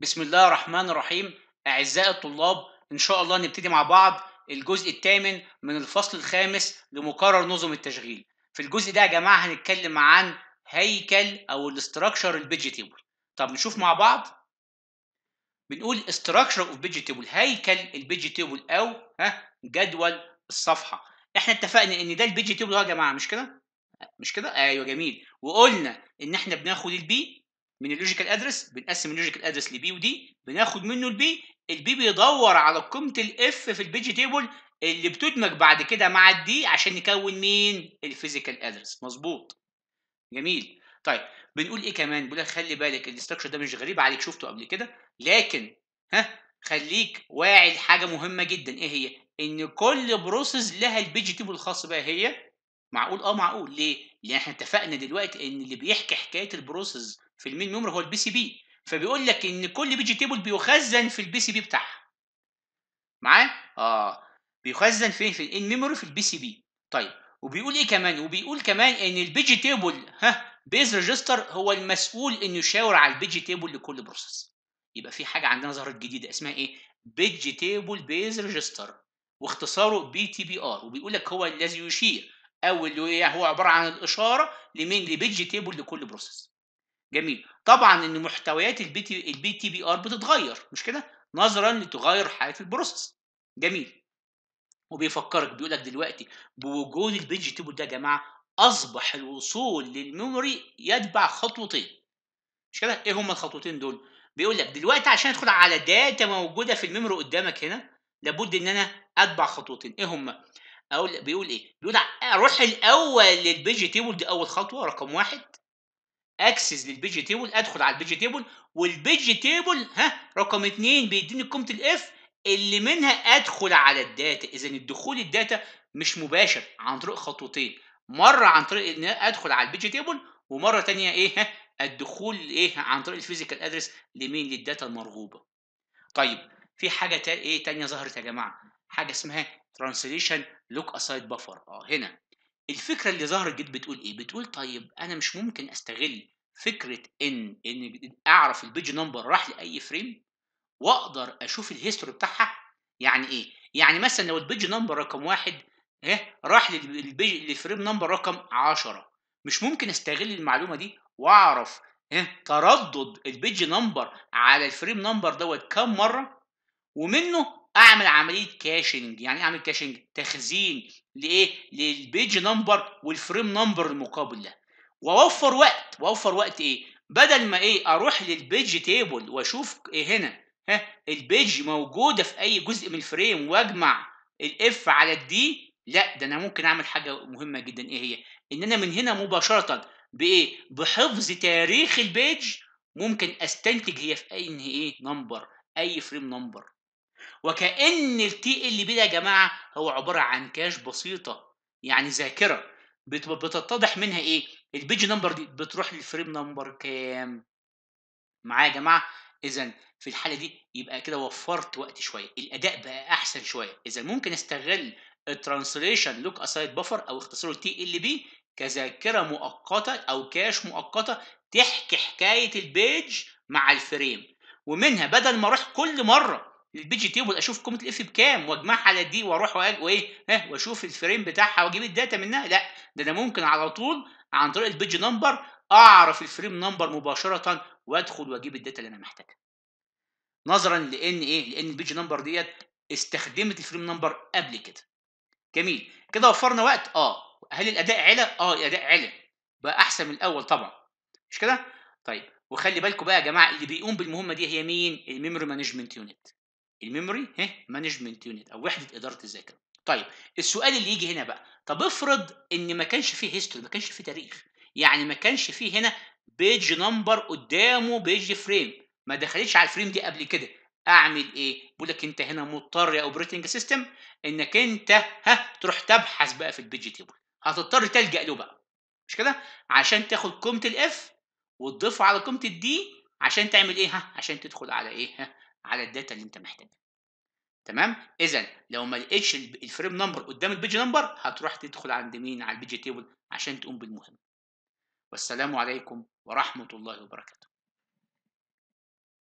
بسم الله الرحمن الرحيم. أعزائي الطلاب إن شاء الله نبتدي مع بعض الجزء الثامن من الفصل الخامس لمقرر نظم التشغيل. في الجزء ده يا جماعة هنتكلم عن هيكل أو ال structure ال page table طب نشوف مع بعض. بنقول of page table هيكل ال page table أو ها جدول الصفحة. إحنا اتفقنا إن ده ال page table يا جماعة مش كده؟ مش كده؟ أيوه جميل. وقلنا إن إحنا بناخد ال P من اللوجيكال أدرس بنقسم اللوجيكال أدرس لبي ودي بناخد منه ال P ال P بيدور على قيمة ال F في ال page table اللي بتدمج بعد كده مع ال D عشان نكون مين؟ ال physical address مظبوط. جميل. طيب بنقول إيه كمان؟ بنقول خلي بالك ال structure ده مش غريب عليك شفته قبل كده؟ لكن ها خليك واعي لحاجة مهمة جدا. إيه هي؟ إن كل process لها ال page table الخاص بها هي معقول؟ آه معقول. ليه؟ لأن إحنا اتفقنا دلوقتي إن اللي بيحكي حكاية ال process في ال main memory هو ال PCB فبيقول لك إن كل page table بيخزن في ال PCB بتاعها. معاه آه. بيخزن فين؟ في main memory في ال PCB طيب وبيقول إيه كمان؟ وبيقول كمان إن ال page table ها base register هو المسؤول إنه يشاور على ال page table لكل process يبقى في حاجة عندنا ظهرت جديدة اسمها إيه؟ page table base register واختصاره PTBR وبيقول لك هو الذي يشير أو اللي هو عبارة عن الإشارة لمين؟ ل page table لكل process جميل. طبعا إن محتويات ال PT ال PTBR بتتغير مش كده؟ نظرا لتغير حاله ال process جميل. وبيفكرك بيقول لك دلوقتي بوجود ال page table ده يا جماعة أصبح الوصول لل memory يتبع خطوتين. مش كده؟ إيه هما الخطوتين دول؟ بيقول لك دلوقتي عشان أدخل على data موجودة في ال memory قدامك هنا لابد إن أنا أتبع خطوتين. إيه هما؟ أقول بيقول إيه؟ بيقول أروح الأول لل page table دي أول خطوة رقم واحد access لل page table أدخل على ال page table وال page table ها رقم اتنين بيديني قيمه ال F اللي منها أدخل على ال data. إذا الدخول ال data مش مباشر عن طريق خطوتين مرة عن طريق إن أدخل على ال page table ومرة تانية إيه ها الدخول إيه عن طريق ال physical address لمين؟ لل data المرغوبة. طيب في حاجة إيه تانية ظهرت يا جماعة؟ حاجة اسمها translation look aside buffer آه هنا. الفكرة اللي ظهرت جد بتقول إيه؟ بتقول طيب أنا مش ممكن أستغل فكرة إن إن أعرف ال page number راح لأي frame وأقدر أشوف ال history بتاعها؟ يعني إيه؟ يعني مثلا لو ال page number رقم واحد آه راح لل page لل frame number رقم 10 مش ممكن أستغل المعلومة دي وأعرف آه تردد ال page number على ال frame number دوت كام مرة؟ ومنه أعمل عملية caching يعني أعمل caching تخزين لإيه؟ لل page number وال frame number المقابل له وأوفر وقت. وأوفر وقت إيه؟ بدل ما إيه؟ أروح لل page table وأشوف إيه هنا؟ ها؟ ال page موجودة في أي جزء من ال frame وأجمع ال F على ال D لا ده أنا ممكن أعمل حاجة مهمة جدا. إيه هي؟ إن أنا من هنا مباشرة بإيه؟ بحفظ تاريخ ال page ممكن أستنتج هي في أي إيه؟ number أي frame number وكأن ال TLB ده يا جماعة هو عبارة عن cache بسيطة يعني ذاكرة بتتضح منها إيه؟ ال page number دي بتروح لل frame number كام؟ معايا يا جماعة؟ إذا في الحالة دي يبقى كده وفرت وقت شوية، الأداء بقى أحسن شوية، إذا ممكن أستغل ال translation look aside buffer أو اختصاره TLB كذاكرة مؤقتة أو cache مؤقتة تحكي حكاية ال page مع ال frame ومنها بدل ما أروح كل مرة ال page table أشوف قيمه ال F بكام وأجمعها على D وأروح وإيه ها وأشوف ال frame بتاعها وأجيب ال data منها؟ لأ ده أنا ممكن على طول عن طريق ال page number أعرف ال frame number مباشرة وأدخل وأجيب ال data اللي أنا محتاجها. نظرا لأن إيه؟ لأن ال page number ديت استخدمت ال frame number قبل كده. جميل. كده وفرنا وقت؟ آه. هل الأداء علا؟ آه الأداء علا. بقى أحسن من الأول طبعا. مش كده؟ طيب وخلي بالكم بقى يا جماعة اللي بيقوم بالمهمة دي هي مين؟ ال memory management unit. ال memory ها management unit أو وحدة إدارة الذاكرة. طيب السؤال اللي يجي هنا بقى طب افرض إن ما كانش فيه history ما كانش فيه تاريخ يعني ما كانش فيه هنا page number قدامه page frame ما دخلتش على ال frame دي قبل كده أعمل إيه؟ بقول لك أنت هنا مضطر يا operating system إنك أنت ها تروح تبحث بقى في ال page table هتضطر تلجأ له بقى. مش كده؟ عشان تاخد قيمه ال F وتضيفه على قيمه ال D عشان تعمل إيه؟ ها عشان تدخل على إيه؟ ها على ال data اللي أنت محتاجها. تمام؟ اذا لو ما لقيتش ال frame number قدام ال page number هتروح تدخل عند مين؟ على ال page table عشان تقوم بالمهمة. والسلام عليكم ورحمة الله وبركاته.